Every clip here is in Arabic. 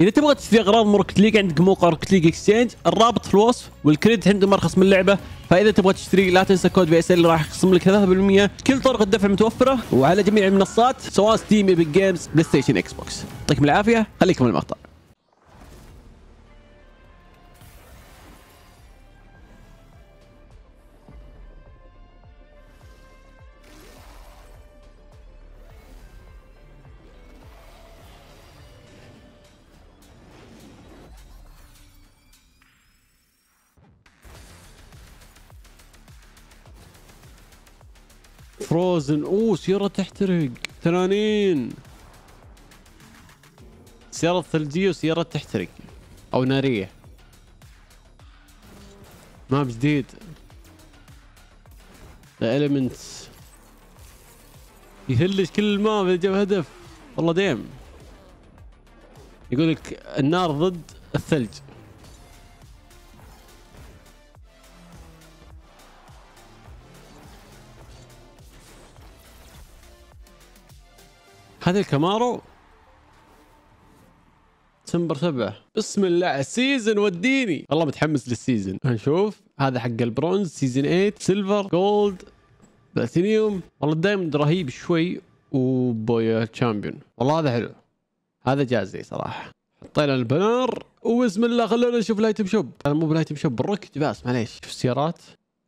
إذا تبغى تشتري أغراض من Rocket League عندك موقع Rocket League Exchange الرابط في الوصف وال credit عندهم ارخص من اللعبة. فإذا تبغى تشتري لا تنسى كود VS اللي راح يخصم لك 3% كل طرق الدفع متوفرة وعلى جميع المنصات سواء Steam Epic Games PlayStation Xbox يعطيكم العافية. خليكم المقطع. frozen اوه سيارة تحترق تنانين سيارة ثلجية وسيارة تحترق أو نارية. map جديد. the elements يثلج كل ال map اذا جاب هدف. والله damn. يقول لك النار ضد الثلج. هذا الكامارو سمبر سبعة. بسم الله السيزون وديني. والله متحمس للسيزون هنشوف. هذا حق البرونز سيزون 8 سيلفر جولد بلاتينيوم والله الدايموند رهيب شوي. وبويا تشامبيون والله هذا حلو. هذا جاز لي صراحة. حطينا البنر. وبسم الله خلونا نشوف الايتم شوب أنا مو بالايتم شوب بالركت بس معليش. شوف السيارات.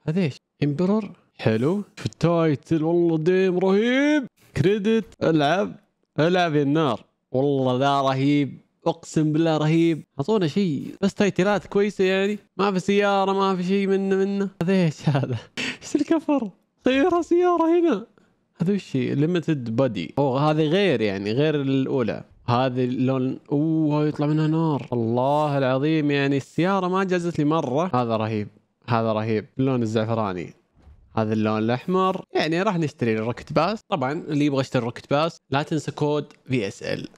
هذا إيش؟ امبرور حلو. شوف التايتل والله ديم رهيب. كريدت العب العب النار والله ذا رهيب. أقسم بالله رهيب. أعطونا شيء بس تايتلات كويسة يعني. ما في سيارة ما في شيء منه منه. هذا إيش هذا. إيش الكفر؟ سياره سيارة هنا. هذا وش ليمتد بادي أوه هذه غير يعني غير الأولى. هذه اللون أوه يطلع منها نار. الله العظيم يعني السيارة ما جازت لي مرة. هذا رهيب. هذا رهيب. اللون الزعفراني. هذا اللون الأحمر. يعني راح نشتري ال Rocket Pass. طبعا اللي يبغى يشتري ال Rocket Pass لا تنسى كود VSL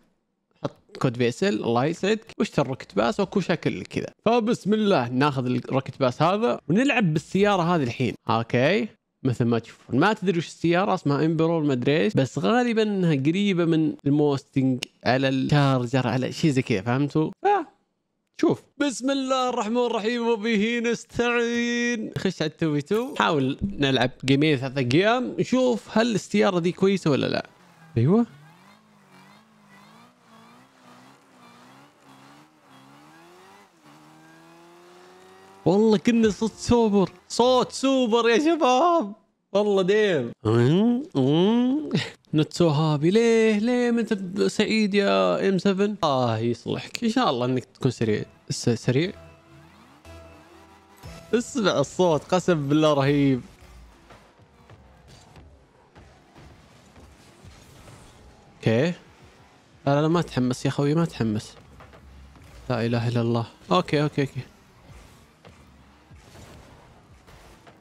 حط كود VSL الله يسعدك. واشتري ال Rocket Pass وأكو شكل كذا. فبسم الله ناخذ ال Rocket Pass هذا ونلعب بالسيارة هذه الحين. okay. مثل ما تشوفون. ما تدري وش السيارة اسمها Emperor ما أدري إيش. بس غالبا إنها قريبة من ال Mustang على ال Charger على شيء زي كذا فهمتوا؟ شوف. بسم الله الرحمن الرحيم وبه نستعين. خش على ال two v two. نحاول نلعب جيمين ثلاث أيام نشوف هل السيارة دي كويسة ولا لا. أيوه. والله كنا صوت سوبر. صوت سوبر يا شباب. والله ديم نوت سو هابي ليه؟ ليه ما انت سعيد يا ام 7 آه يصلحك. إن شاء الله إنك تكون سريع. سريع. اسمع الصوت قسم بالله رهيب. okay. لا لا ما تحمس يا خوي ما تحمس. لا إله إلا الله. okay okay okay.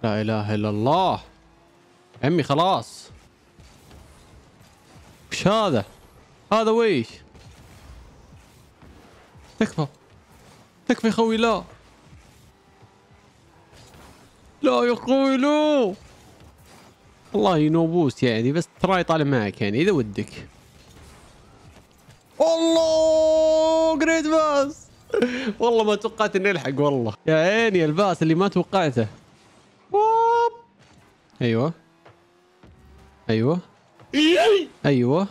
لا إله إلا الله. عمي خلاص. وش هذا؟ هذا ويش؟ تكفى. تكفى يا خوي لا. لا يا خوي لا. والله no boost يعني بس try طالع معك يعني إذا ودك. الله great pass. والله ما توقعت إني ألحق والله. يا عيني ال pass اللي ما توقعته. أيوه. أيوه. أيوه.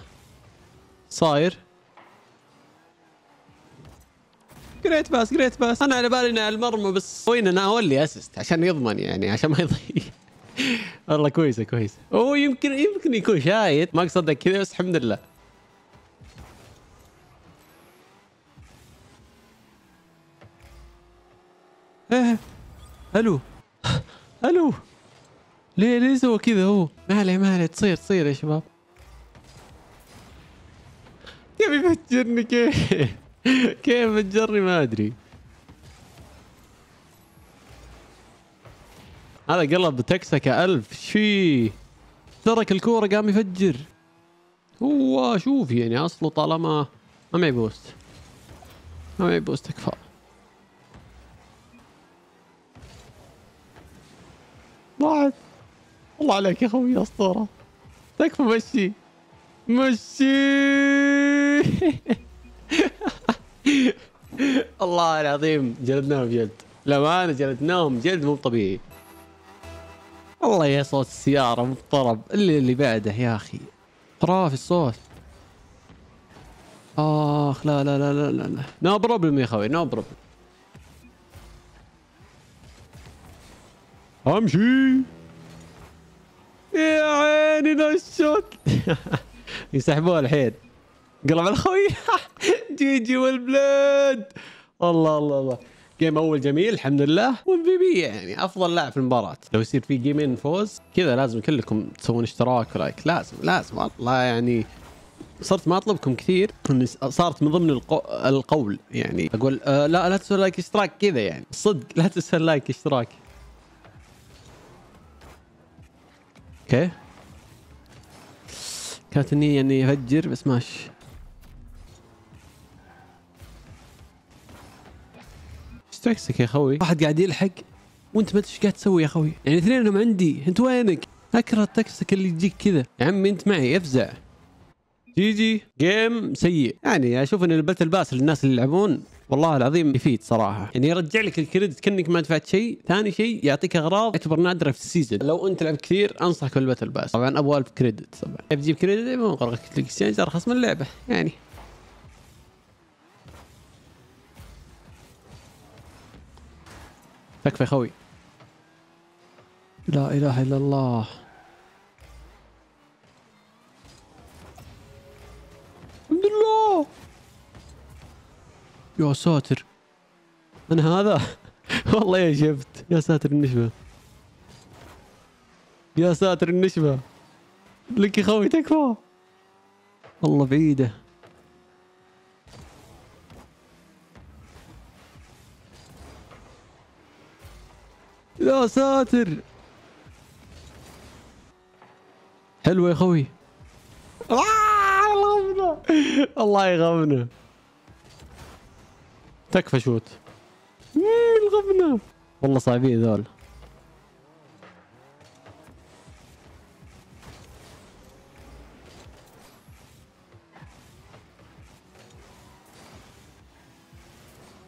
صاير. great pass great pass أنا على بالي انها المرمى بس وين أنا؟ أولي assist عشان يضمن يعني عشان ما يضيع. والله كويسة كويسة. هو يمكن يمكن يكون شايت ما قصدك كذا بس الحمد لله. إيه ألو. ألو. ليه ليه سوى كذا هو؟ ما عليه ما عليه. تصير تصير يا شباب. كيف يفجرني؟ كيف؟ كيف فجرني ما أدري. هذا قلب تكسكة ألف. شي؟ ترك الكورة قام يفجر. هو شوف يعني أصله طالما ما معي بوست. ما معي بوست تكفى ضاعت الله عليك يا خوي أسطورة. تكفى مشي. مشي. الله العظيم جلدناهم جلد. للأمانة جلدناهم جلد مو طبيعي. والله يا صوت السيارة مضطرب. اللي اللي بعده يا أخي. خرافي الصوت. آخ لا لا لا لا لا لا. no problem يا أخوي no problem أمشي. عيني نشوت يسحبوها الحين. قلب الخوي GG well played. الله الله الله. game أول جميل الحمد لله. و MVP يعني أفضل لاعب في المباراة. لو يصير في جيمين فوز كذا لازم كلكم تسوون اشتراك و like لازم لازم. والله يعني صرت ما أطلبكم كثير. صارت من ضمن القو... القول يعني. أقول آه لا لا تسوي like اشتراك كذا يعني. صدق لا تسوي like اشتراك. okay. كانت النية اني أفجر بس ماشي إيش تكسك يا أخوي؟ واحد قاعد يلحق وأنت ما إيش قاعد تسوي يا أخوي؟ يعني اثنينهم عندي، أنت وينك؟ أكره التكسك اللي يجيك كذا، يا عمي أنت معي افزع. GG game سيء، يعني أشوف إن ال Battle Pass للناس اللي يلعبون والله العظيم يفيد صراحة. يعني يرجع لك ال credit كأنك ما دفعت شيء. ثاني شيء يعطيك أغراض تعتبر نادرة في ال season. لو أنت لعبت كثير أنصحك بال Battle Pass. طبعا ابو 1000 credit طبعا. تجيب credit غرقك ال exchange أرخص من اللعبة. يعني. تكفى خوي. لا إله إلا الله. يا ساتر. أنا هذا؟ والله يا شفت. يا ساتر النشبه يا ساتر النشبه لك يا خوي تكفى. والله بعيده. يا ساتر. حلوة يا خوي. آه الله يغفنا الله يغفنا تكفى شوت. الغبنة. والله صعبين ذول.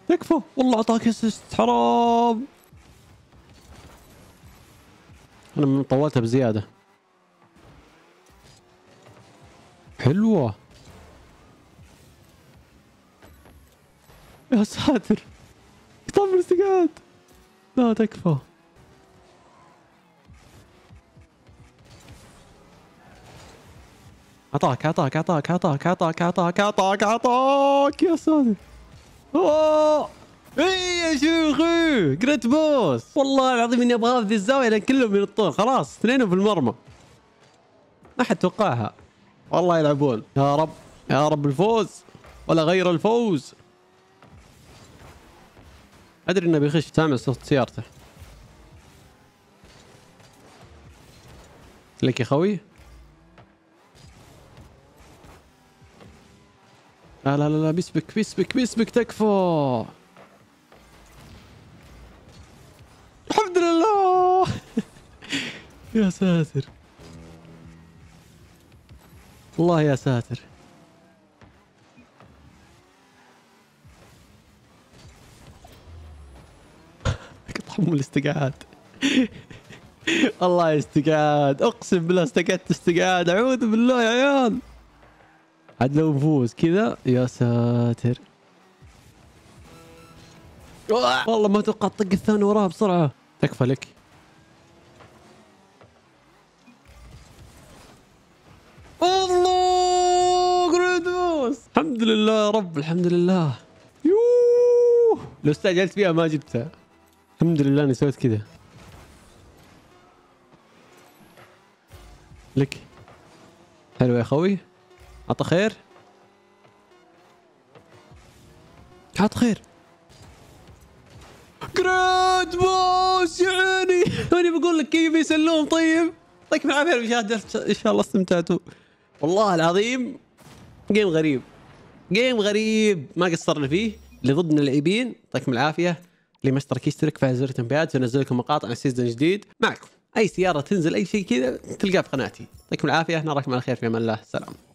تكفى. والله أعطاك اسيست حرام. أنا طولتها بزيادة. حلوة. يا ساتر. كتاب الاستقاد لا تكفى. اعطاك اعطاك اعطاك اعطاك اعطاك اعطاك اعطاك اعطاك يا ساتر. أوه. اي يا شيخي جريت بوس والله العظيم إني أبغى في الزاوية لأن كلهم ينطون. خلاص اثنين في المرمى. ما حد توقعها. والله يلعبون. يا رب يا رب الفوز. ولا غير الفوز. أدري إنه بيخش سامع صوت سيارته. لك يا خوي. لا لا لا لا بيسبك بيسبك بيسبك تكفى. الحمد لله. يا ساتر. الله يا ساتر. قطعهم الاستقعاد. الله استقعاد أقسم بالله استقعدت استقعاد. أعوذ بالله يا عيال. عاد لو نفوز كذا يا ساتر. والله ما توقعت طق الثاني وراها بسرعة. تكفى لك. الله جريدوس الحمد لله يا رب الحمد لله. يوه. لو استعجلت فيها ما جبتها الحمد لله أني سويت كذا لك. حلو يا خوي عطى خير. عط خير. great pass يا عيني. أنا بقول لك كيف يسلون طيب؟ يعطيكم العافيه المشاهده إن شاء الله استمتعتوا. والله العظيم game غريب. game غريب ما قصرنا فيه. اللي ضدنا اللاعبين يعطيكم العافية. اللي ما اشترك يشترك فعل زر التنبيهات ونزل لكم مقاطع season جديد معكم. أي سيارة تنزل أي شيء كذا تلقاه في قناتي يعطيكم العافية نراكم على خير في أمان الله. سلام.